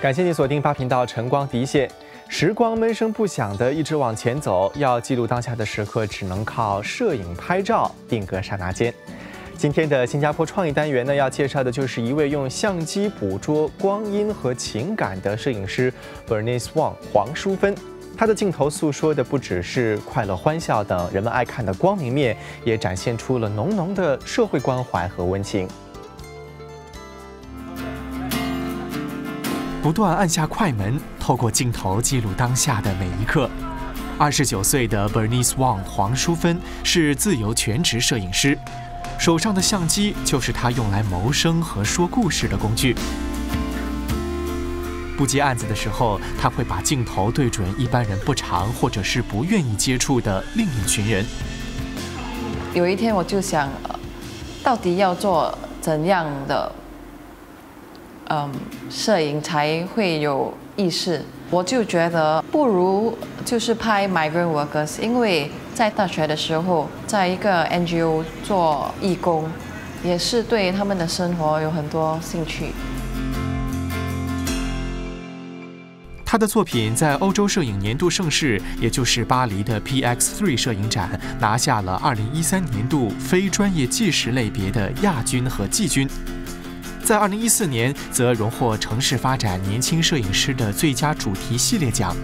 感谢你锁定八频道晨光第一线。时光闷声不响的一直往前走，要记录当下的时刻，只能靠摄影拍照，定格刹那间。今天的新加坡创意单元呢，要介绍的就是一位用相机捕捉光阴和情感的摄影师 Bernice Wang 黄淑芬。他的镜头诉说的不只是快乐、欢笑等人们爱看的光明面，也展现出了浓浓的社会关怀和温情。不断按下快门，透过镜头记录当下的每一刻。二十九岁的 Bernice Wang 黄淑芬是自由全职摄影师，手上的相机就是她用来谋生和说故事的工具。不接案子的时候，他会把镜头对准一般人不常或者是不愿意接触的另一群人。有一天我就想，到底要做怎样的？嗯，摄影才会有意识。我就觉得不如就是拍 migrant workers，因为在大学的时候，在一个 NGO 做义工，也是对他们的生活有很多兴趣。他的作品在欧洲摄影年度盛事，也就是巴黎的 PX3 摄影展，拿下了2013年度非专业纪实类别的亚军和季军。在二零一四年，则荣获城市发展年轻摄影师的最佳主题系列奖。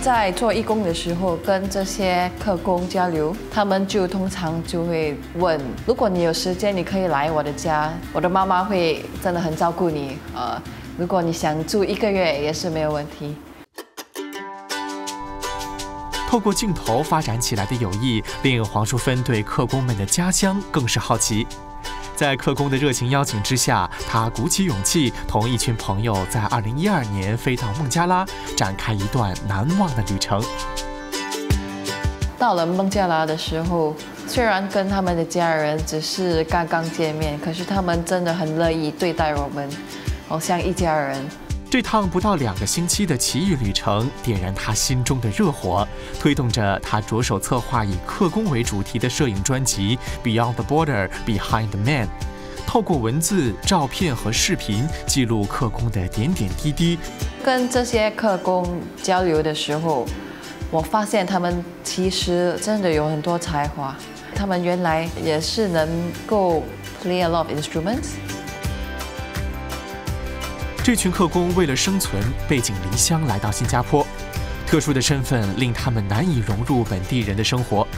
在做义工的时候，跟这些客工交流，他们就通常就会问：如果你有时间，你可以来我的家，我的妈妈会真的很照顾你。呃，如果你想住一个月，也是没有问题。透过镜头发展起来的友谊，令黄淑芬对客工们的家乡更是好奇。在客工的热情邀请之下，他鼓起勇气，同一群朋友在2012年飞到孟加拉，展开一段难忘的旅程。到了孟加拉的时候，虽然跟他们的家人只是刚刚见面，可是他们真的很乐意对待我们，好像一家人。这趟不到两个星期的奇遇旅程，点燃他心中的热火，推动着他着手策划以客工为主题的摄影专辑《Beyond the Border Behind the Man》，透过文字、照片和视频记录客工的点点滴滴。跟这些客工交流的时候，我发现他们其实真的有很多才华，他们原来也是能够 play a lot of instruments。这群客工为了生存，背井离乡来到新加坡，特殊的身份令他们难以融入本地人的生活，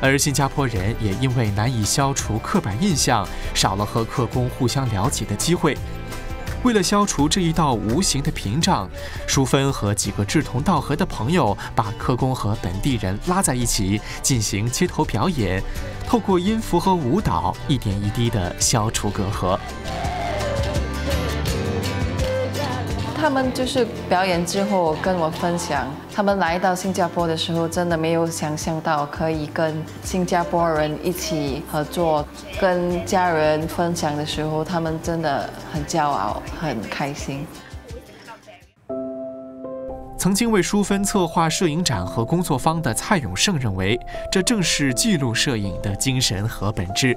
而新加坡人也因为难以消除刻板印象，少了和客工互相了解的机会。为了消除这一道无形的屏障，淑芬和几个志同道合的朋友把客工和本地人拉在一起进行街头表演，透过音符和舞蹈，一点一滴地消除隔阂。他们就是表演之后跟我分享，他们来到新加坡的时候，真的没有想象到可以跟新加坡人一起合作，跟家人分享的时候，他们真的很骄傲，很开心。曾经为淑芬策划摄影展和工作坊的蔡永胜认为，这正是记录摄影的精神和本质。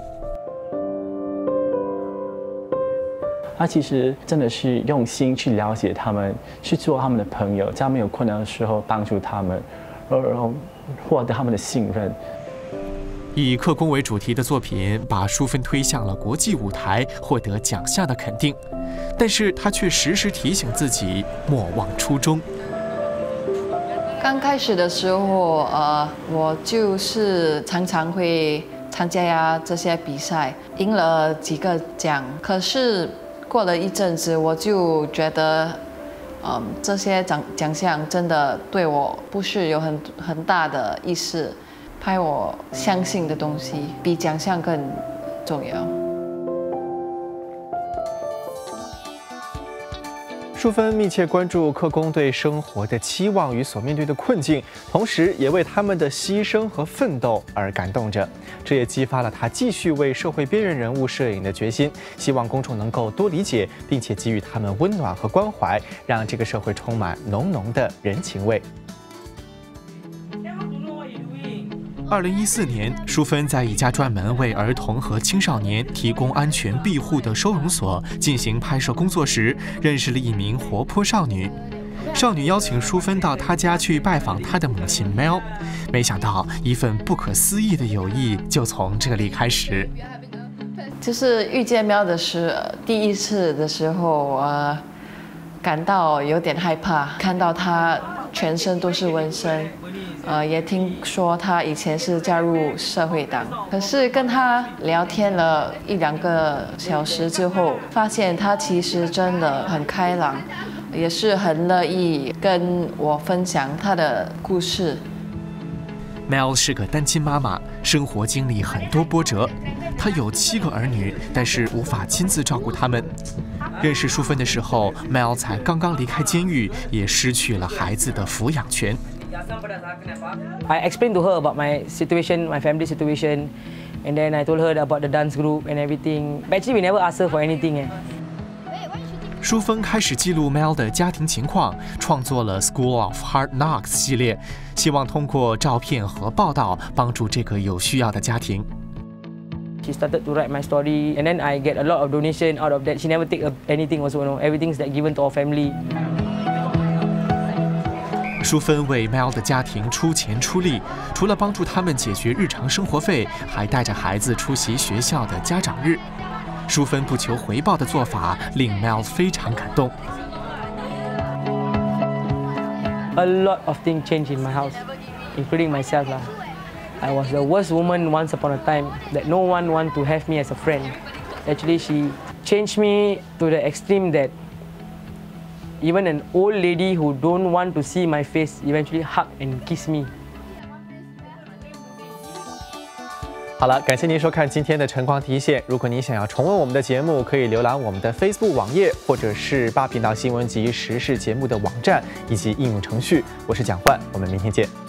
他其实真的是用心去了解他们，去做他们的朋友，在他们有困难的时候帮助他们，然后获得他们的信任。以客工为主题的作品，把淑芬推向了国际舞台，获得奖项的肯定。但是他却时时提醒自己莫忘初衷。刚开始的时候，呃，我就是常常会参加呀这些比赛，赢了几个奖，可是。过了一阵子，我就觉得，嗯，这些奖奖项真的对我不是有很很大的意思，拍我相信的东西比奖项更重要。淑芬密切关注客工对生活的期望与所面对的困境，同时也为他们的牺牲和奋斗而感动着。这也激发了他继续为社会边缘人物摄影的决心。希望公众能够多理解，并且给予他们温暖和关怀，让这个社会充满浓浓的人情味。二零一四年，淑芬在一家专门为儿童和青少年提供安全庇护的收容所进行拍摄工作时，认识了一名活泼少女。少女邀请淑芬到她家去拜访她的母亲喵没想到一份不可思议的友谊就从这里开始。就是遇见喵的时第一次的时候，呃，感到有点害怕，看到她全身都是纹身，呃，也听说她以前是加入社会党，可是跟她聊天了一两个小时之后，发现她其实真的很开朗。也是很乐意跟我分享她的故事。Mel 是个单亲妈妈，生活经历很多波折。她有七个儿女，但是无法亲自照顾他们。认识淑芬的时候，Mel 才刚刚离开监狱，也失去了孩子的抚养权。I explained to her about my situation, my family situation, and then I told her about the dance group and everything. But actually, we never asked her for anything. Eh. 淑芬开始记录 Mel 的家庭情况，创作了《School of Hard Knocks》系列，希望通过照片和报道帮助这个有需要的家庭。She started to write my story, and then I get a lot of donation out of that. She never take anything also, no. Everything's that given to our family. 淑芬为 Mel 的家庭出钱出力，除了帮助他们解决日常生活费，还带着孩子出席学校的家长日。淑芬不求回报的做法令 Mel 非常感动。A lot of things change in my house, including myself. Lah. I was the worst woman once upon a time that no one want to have me as a friend. Actually, she changed me to the extreme that even an old lady who don't want to see my face eventually hug and kiss me. 好了，感谢您收看今天的晨光提现。如果您想要重温我们的节目，可以浏览我们的 Facebook 网页，或者是八频道新闻及时事节目的网站以及应用程序。我是蒋焕，我们明天见。